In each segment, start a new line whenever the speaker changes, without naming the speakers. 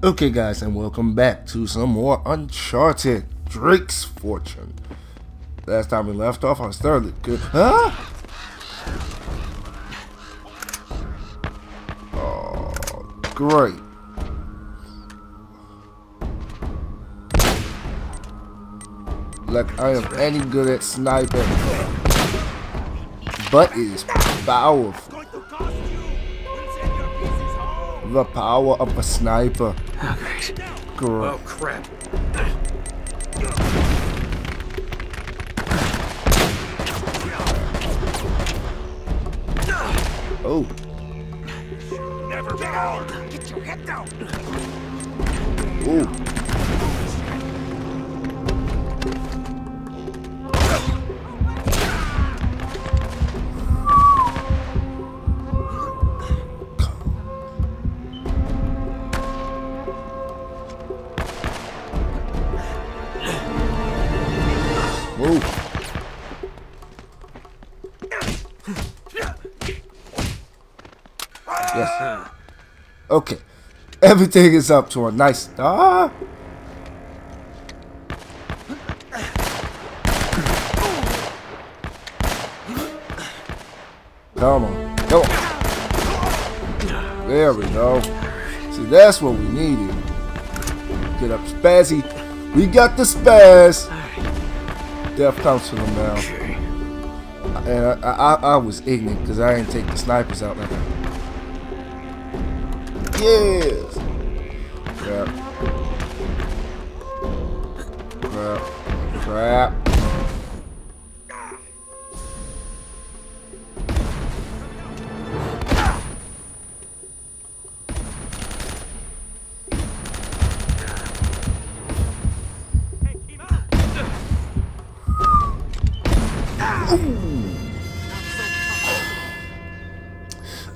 Okay, guys, and welcome back to some more Uncharted Drake's Fortune. Last time we left off, I was thoroughly good. Huh? Oh, great. Like I am any good at sniping. But it is powerful. The power of a sniper.
Oh, great.
Great.
Oh, crap.
Oh.
Never down! Get your head down!
Ooh. Ooh. Yes. Okay. Everything is up to a nice start. Come on. Come on. There we go. See, that's what we needed. Get up, Spazzy. We got the spaz. To them now.
Okay.
And I, I, I was ignorant because I didn't take the snipers out like that. Yes. Crap. Crap. Crap.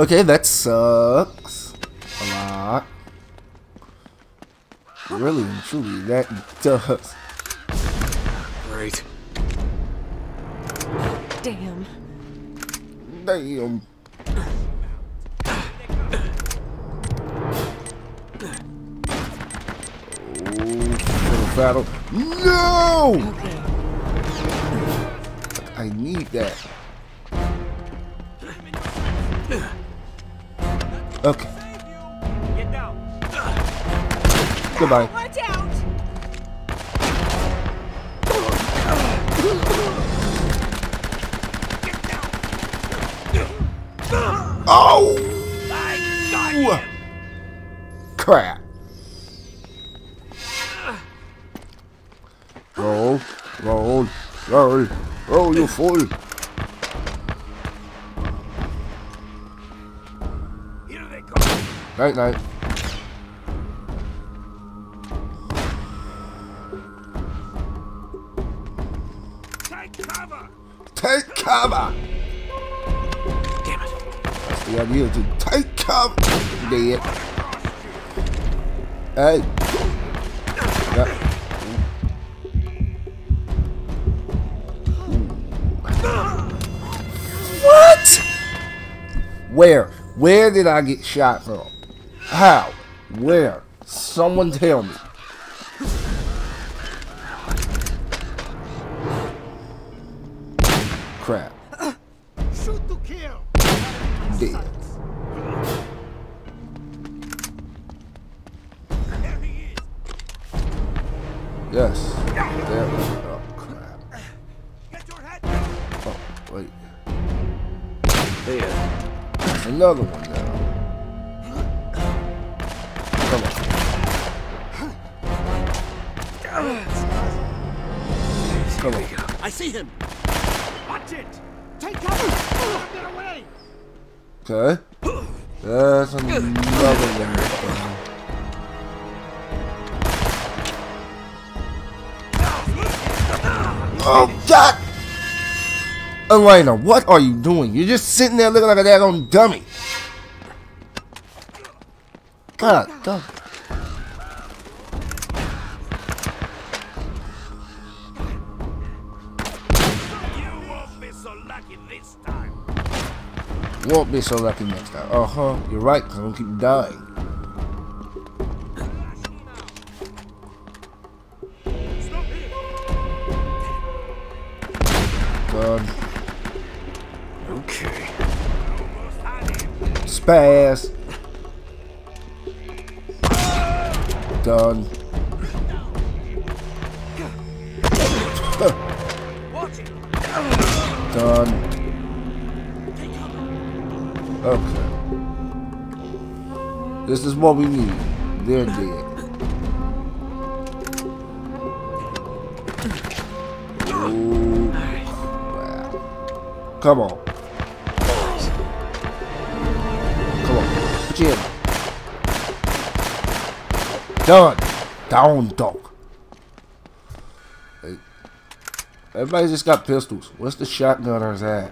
Okay, that sucks a lot. Really and truly, that does.
Great.
Damn.
Damn. Oh, battle. No!
Okay.
I need that. Okay.
Get down!
Goodbye.
Watch out!
Oh! Crap. Roll, roll, roll, oh, roll, you fool. Night, night.
Take cover!
Take cover.
Damn it.
That's the idea to take cover. Dead. Hey. What? Where? Where did I get shot from? How? Where? Someone tell me. Crap.
Shoot to kill!
Dead.
There he is!
Oh crap.
Get your head!
Oh wait.
There.
Another one Come on.
I see him! Watch it! Take cover! Get away!
Okay. There's another one. Oh God! Elena, what are you doing? You're just sitting there looking like a daggone dummy. God, God.
won't be so lucky
next time. Uh-huh, you're right, because I'm going to keep dying. God.
Okay.
Spaz. Done. Done. Okay. This is what we need. They're dead. Ooh, crap. Come on. Come on. In. Done. Down, dog. Hey. Everybody just got pistols. What's the shotgunners at?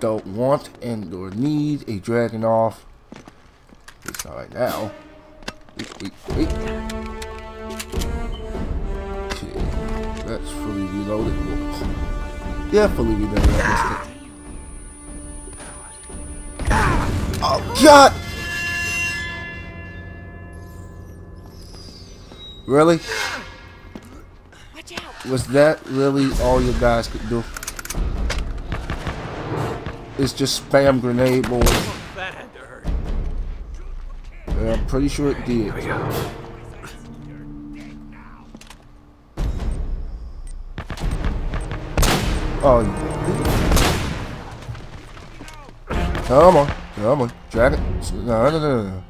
Don't want and or need a Dragunov. It's not right now. Wait, wait, wait. Okay. That's fully reloaded. Yeah, fully reloaded. I. Oh, God! Really? Was that really all you guys could do? It's just spam grenade boys. Yeah, I'm pretty sure it did. Oh. Come on. Come on. Drag it. No, no, no, no.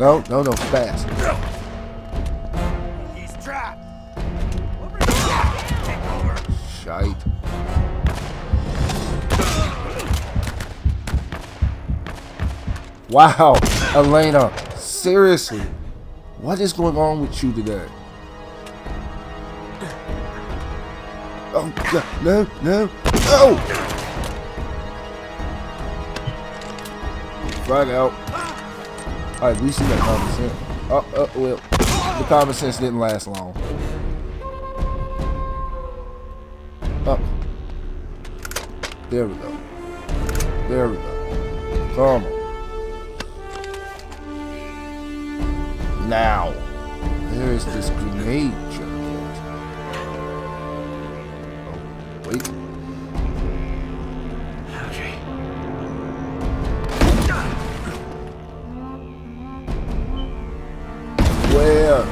No, no, no. No, fast.
He's trapped.
Shite. Wow, Elena, seriously, what is going on with you today? Oh, no, no, no! Oh! Frag out. Alright, we see that common sense. Oh, oh, well, the common sense didn't last long. Up. There we go. There we go. Come on. Now. There is this grenade junket. Oh, wait.
Okay.
Where?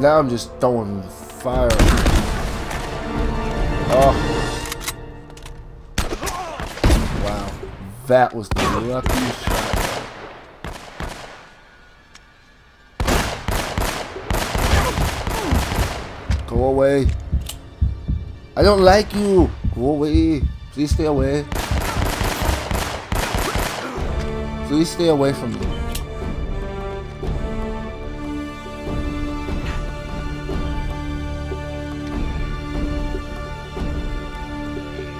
Now I'm just throwing fire. Oh. That was the lucky shot. Go away. I don't like you. Go away. Please stay away. Please stay away from me.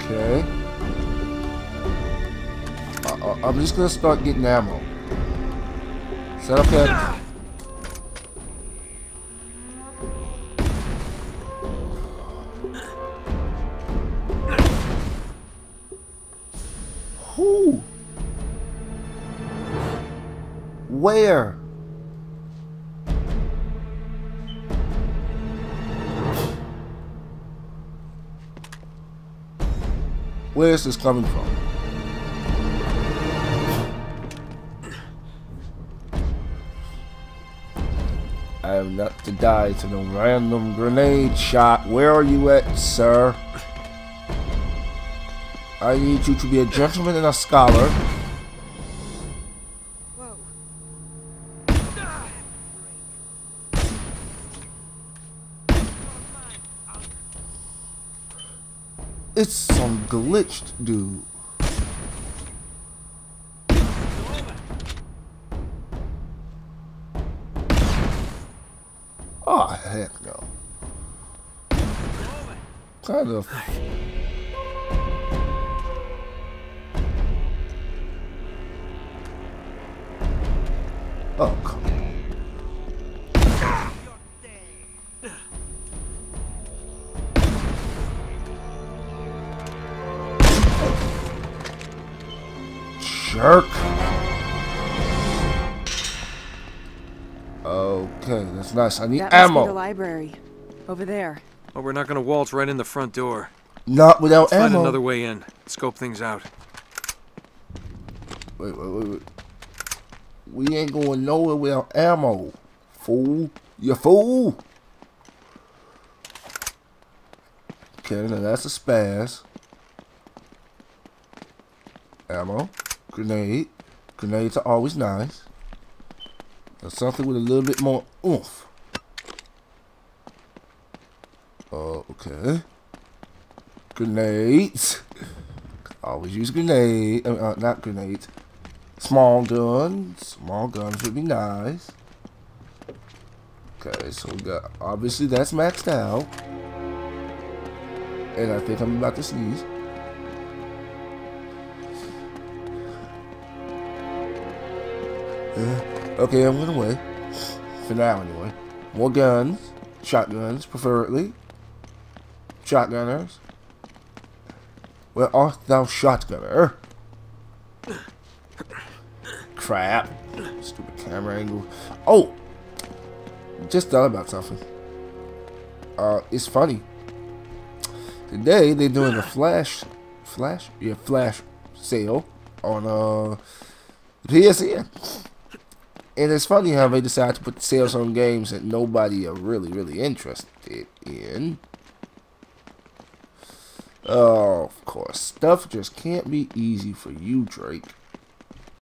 Okay. Uh, I'm just gonna start getting ammo. Is that okay? Who? Where? Where is this coming from? I am not to die to no random grenade shot. Where are you at, sir? I need you to be a gentleman and a scholar. It's some glitched dude. Heck no. Kind of. Oh, come on. Jerk. Okay, That's nice. I need
That must be the
ammo.
library. Over there.
Well, we're not gonna waltz right in the front door.
Not without
Find
ammo.
another way in. Scope things out.
Wait, wait, wait, wait. We ain't going nowhere without ammo. Fool. You fool. Okay, now that's a spaz. Ammo. Grenade. Grenades are always nice. Something with a little bit more oomph. Oh, okay. Grenades. Always use grenade. Uh, uh, not grenades. Small guns. Small guns would be nice. Okay, so we got obviously that's maxed out. And I think I'm about to sneeze. Uh, okay, I'm gonna wait. For now, anyway. More guns. Shotguns, preferably. Shotgunners. Where art thou, shotgunner? Crap. Stupid camera angle. Oh! Just thought about something. Uh, it's funny. Today they're doing a flash, flash, yeah, flash sale on uh PSN. And it's funny how they decide to put sales on games that nobody are really, really interested in. Oh, of course. Stuff just can't be easy for you, Drake.